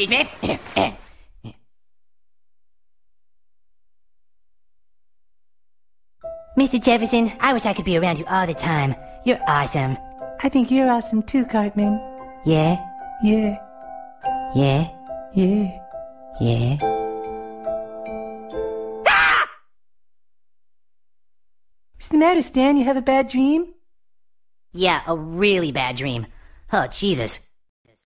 Excuse me. Mr. Jefferson, I wish I could be around you all the time. You're awesome. I think you're awesome too, Cartman. Yeah? Yeah, Yeah? yeah. Yeah? What's the matter, Stan? You have a bad dream? Yeah, a really bad dream. Oh, Jesus.